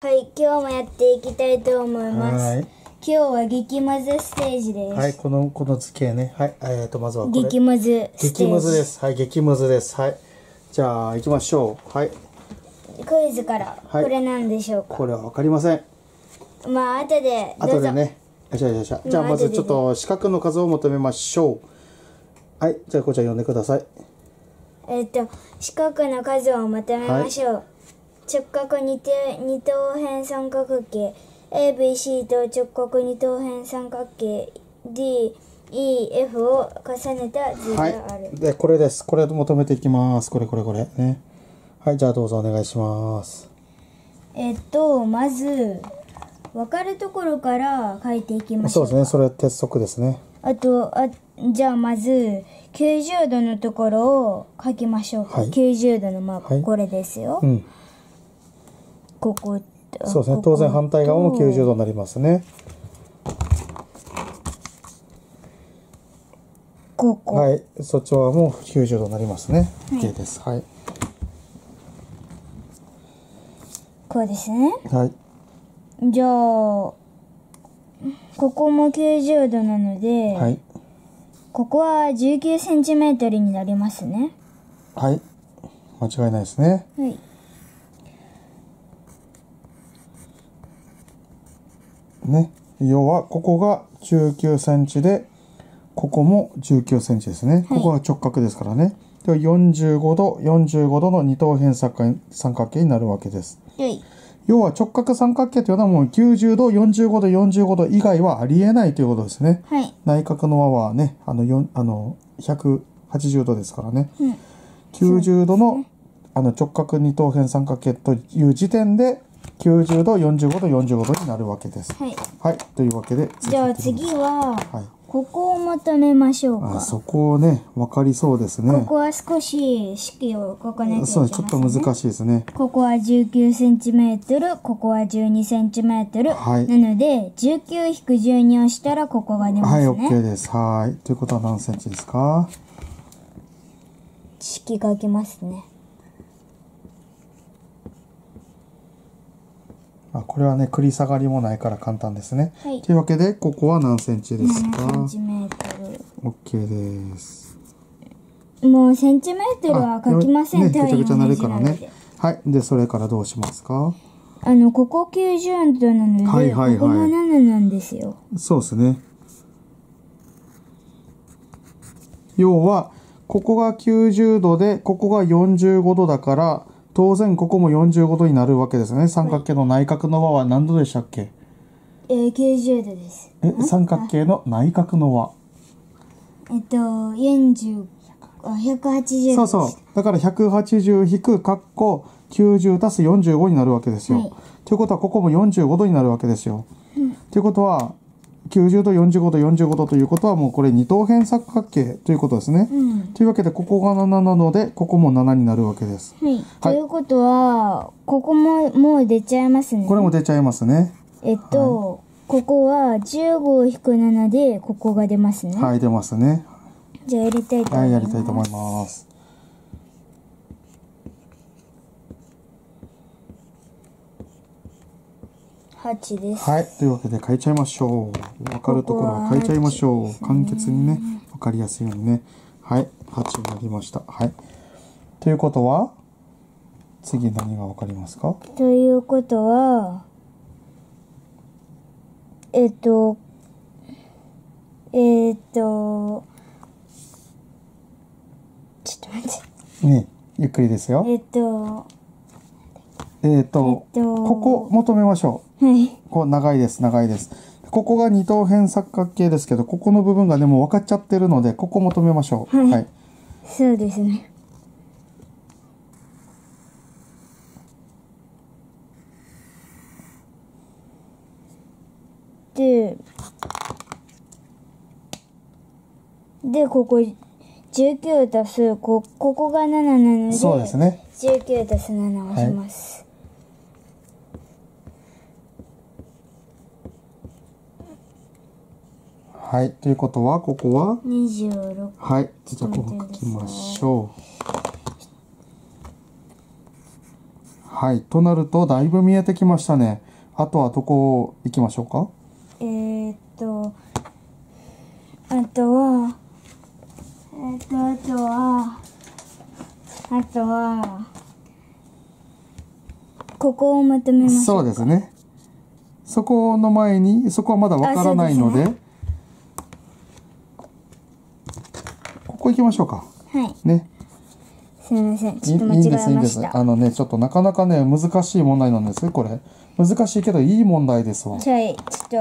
はい、今日もやっていきたいと思います。はい今日は激ムズステージです。はい、この、この図形ね。はい、えーと、まずはこれ。激ムズステージ。激ムズです。はい、激ムズです。はい。じゃあ、行きましょう。はい。クイズから、はいこれなんでしょうか？これはわかりません。まあ、後で。後でね。よしよしよしじゃあ、まずちょっと四角の数を求めましょう。はい、じゃあ、こちら読んでください。えっと、四角の数を求めましょう。直角二等二等辺三角形 ABC と直角二等辺三角形 DEF を重ねた図がある。はい。で、これです。これ求めていきます。これこれこれ。ね。はい、じゃあ、どうぞお願いします。えっと、まず、分かるところから書いていきましょう。そうですね。それ鉄則ですね。あと、あ、じゃあまず、90度のところを書きましょうか。はい90度のマーク、はいこれですよ。うん。ここ。そうですね。当然反対側も90度になりますね。ここ。はい、そっち側も90度になりますね。OK です。はい。こうですね。はい。じゃあ、ここも90度なので、はい。ここは19センチメートルになりますね。はい。間違いないですね。はい。ね。要は、ここが19センチで、ここも19センチですね。ここが直角ですからね。では45度、45度の二等辺三角三角形になるわけです。はい。要は直角三角形というのはもう90度、45度、45度以外はありえないということですね。はい。内角の和はね、あの、4あの、180度ですからね。うん。90度の、あの直角二等辺三角形という時点で90度、45度、45度になるわけです。はい。はい。というわけで、じゃあ次は、はい。ここを求めましょうか。あそこをね、わかりそうですね。ここは少し式を書かなきゃいけません、そうです。ちょっと難しいですね。ここは19センチメートル、ここは12センチメートル。はいなので、19-12をしたらここが出ますはい、ね。OK です。はい。ということは何センチですか？式書きますね。あ、これはね、繰り下がりもないから簡単ですね。はいというわけで、ここは何センチですか？7センチメート ?OK です。ル。もうセンチメートルは書きません。ね、ぐちゃぐちゃになるからね。はい。で、それからどうしますか？あの、ここ90度なので、はいはいはいここも7なんですよ。そうですね。要は、ここが90度で、ここが45度だから、当然ここも45度になるわけですね。三角形の内角の和は何度でしたっけ？えー、90度です。え、三角形の内角の和。えっと、40、あ、180度。そうそう。だから180引く、カッコ90足す45になるわけですよ。はいということは、ここも45度になるわけですよ。ということは、90度、45度、45度ということは、もうこれ二等辺三角形ということですね。うん。というわけで、ここが7なので、ここも7になるわけです。はい。ということは、ここももう出ちゃいますね。これも出ちゃいますね。えっと、ここは15引く7で、ここが出ますね。はい、出ますね。じゃあやりたいと思はいい、ます。やりたいと思います。8です。はい、というわけで書いちゃいましょう。わかるところは書いちゃいましょう。簡潔にね、わかりやすいようにね。はい、8になりました。はい。ということは、次何がわかりますか？ということは、えっと、えっと、ちょっと待って。ね、ゆっくりですよ。えっと、えっ、と、えっとここ求めましょう。はい。こう長いです、長いです。ここが二等辺三角形ですけど、ここの部分がでも分かっちゃってるので、ここ求めましょう。はいはい。そうですね。で、で、ここ、19足す、こ、ここが7なので、そうですね。19足す7をします。はい。ということは、ここは、26。はい。じゃあ、ここ書きましょう。はい。となると、だいぶ見えてきましたね。あとはどこ行きましょうか？えー、っと、あとは、えー、っと、あとは、あとは、ここをまとめましょそうう。ですね。そこの前に、そこはまだわからないので、あそうここ行きましょうか。はい。ね。すみません。いいちょっと間違いいんです、いいんです。えました。あのね、ちょっとなかなかね、難しい問題なんです、これ。難しいけど、いい問題ですわ。はい、ちょっと、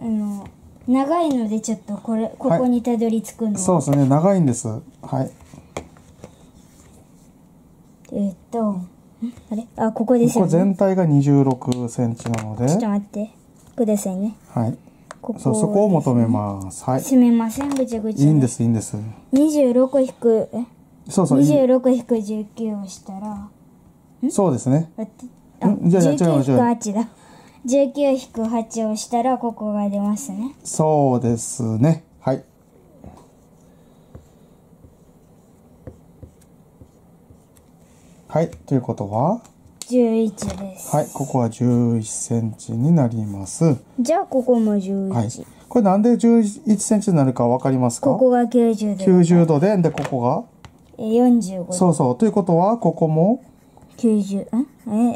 あの、長いのでちょっとこれ、ここにたどり着くのは、そうですね、長いんです。はい。えーっと、ん？あれ？あ、ここですここよね。全体が26センチなので、ちょっと待って。くださいね。はい。ここそう、そこを求めます。はい。すみません、ぐちゃぐちゃ。いいんです、いいんです。26引く、え？そうそう、いい26引く19をしたら、そうですね。待って。あ、ん？じゃあじゃあ違う19引く違う8だ。19引く8をしたら、ここが出ますね。そうですね。はい。はい。ということは、11です。はい。ここは11センチになります。じゃあ、ここも11。はい。これなんで11センチになるかわかりますか？ここが90度。?90 度で、で、ここが？え45度。そうそう。ということは、ここも、90、ん？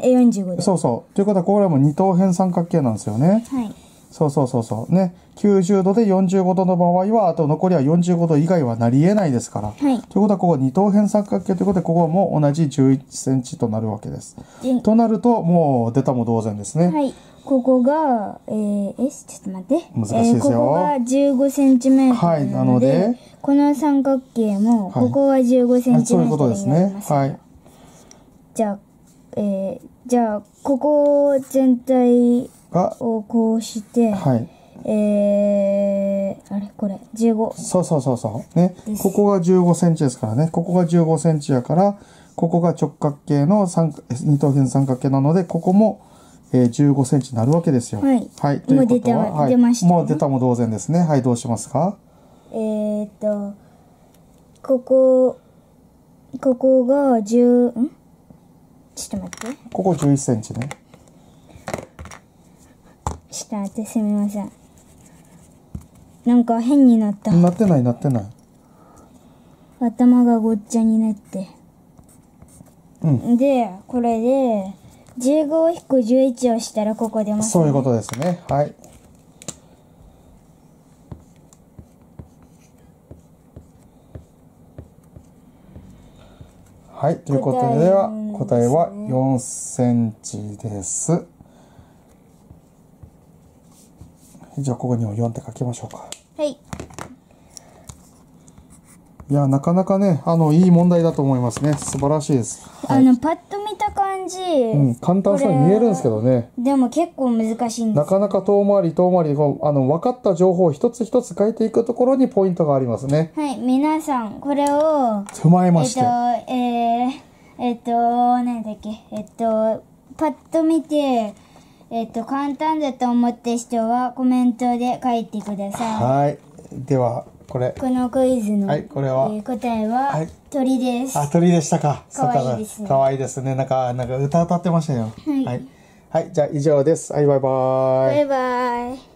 え、45度。そうそう。ということは、これも二等辺三角形なんですよね。はい。そうそうそうそう。ね。90度で45度の場合は、あと残りは45度以外はなり得ないですから。はい。ということは、ここ二等辺三角形ということで、ここも同じ11センチとなるわけです。でとなると、もう出たも同然ですね。はい。ここが、えー、え、ちょっと待って。難しいですよえーここが15センチメートルなので、はいなのでこの三角形も、はいここは15センチそういうメートルことですね。はい。じゃあ、えー、じゃあ、ここ全体が、をこうして、はい。えー、あれこれ、15。そうそうそうそう。ねここが15センチですからね。ここが15センチやから、ここが直角形の三二等辺三角形なので、ここも、えー、15センチになるわけですよ。はいはい。ということは、もう出たはい出ましたねもう出たも同然ですね。はい、どうしますか？えーっと、ここ、ここが10、ん？ちょっと待って。ここ11センチね。ちょっすみません。なんか変になった。なってない、なってない。頭がごっちゃになって。うん。で、これで、15-11をしたらここ出ます、ね。そういうことですね。はい。はい。ということで、では、答答ええは4 4センチです。じゃあ、ここにも4って書きましょうか。はい。いや、なかなかね、あの、いい問題だと思いますね。素晴らしいです。あの、パッと見た感じ、うん、簡単そうに見えるんですけどね。でも結構難しいんです。なかなか遠回り遠回りこうあの分かった情報を一つ一つ書いていくところにポイントがありますね。はい、皆さん、これを、踏まえまして。えっと、えー、えっと、なんだっけ、えっと、パッと見て、えっと、簡単だと思った人はコメントで書いてくださはい。では、これい。。このクイズの、はいこれはえー答えは、はい鳥です。あ、鳥でしたか。かわいいですねかわいいですね。なんか、なんか歌歌ってましたよ。はいはい。はい、じゃあ以上です。はい、バイバイバイバイ。